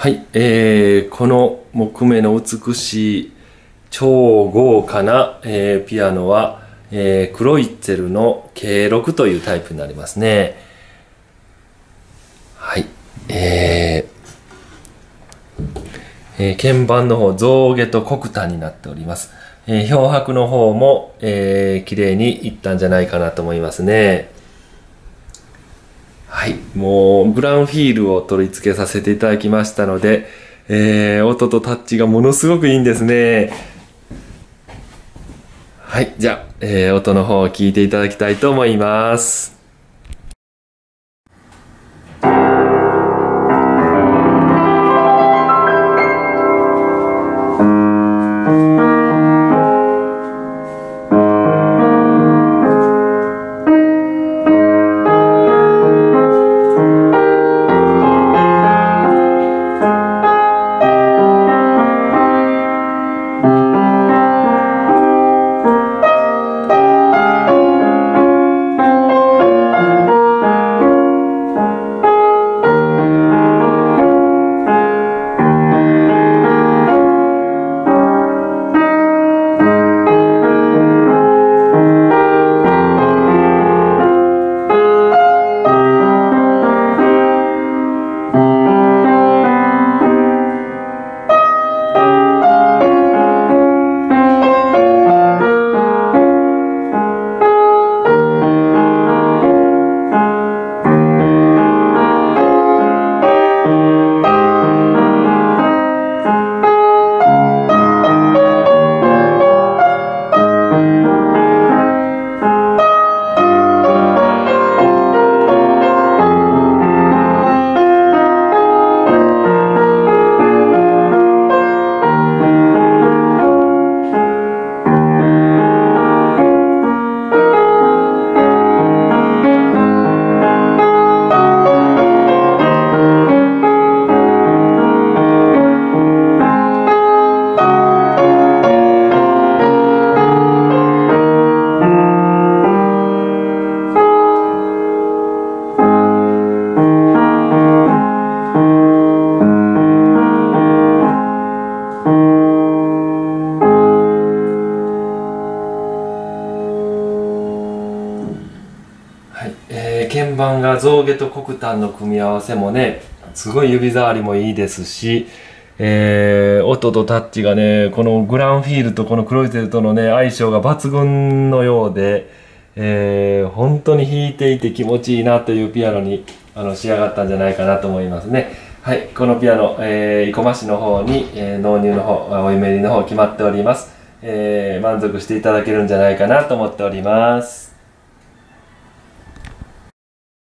はい、えー、この木目の美しい超豪華な、えー、ピアノは、えー、クロイツェルの K6 というタイプになりますね。はい、えー、えー、鍵盤の方、象牙と黒炭になっております。えー、漂白の方も、えー、綺麗にいったんじゃないかなと思いますね。はい。もう、グランフィールを取り付けさせていただきましたので、えー、音とタッチがものすごくいいんですね。はい。じゃあ、えー、音の方を聞いていただきたいと思います。鍵盤が象牙と黒炭の組み合わせもねすごい指触りもいいですし、えー、音とタッチがねこのグランフィールとこのクロイゼルとのね相性が抜群のようで、えー、本当に弾いていて気持ちいいなというピアノにあの仕上がったんじゃないかなと思いますね。はい、このピアノ、えー、生駒市の方に、えー、納入の方、お夢入りの方決まっております。えー、満足していただけるんじゃないかなと思っております。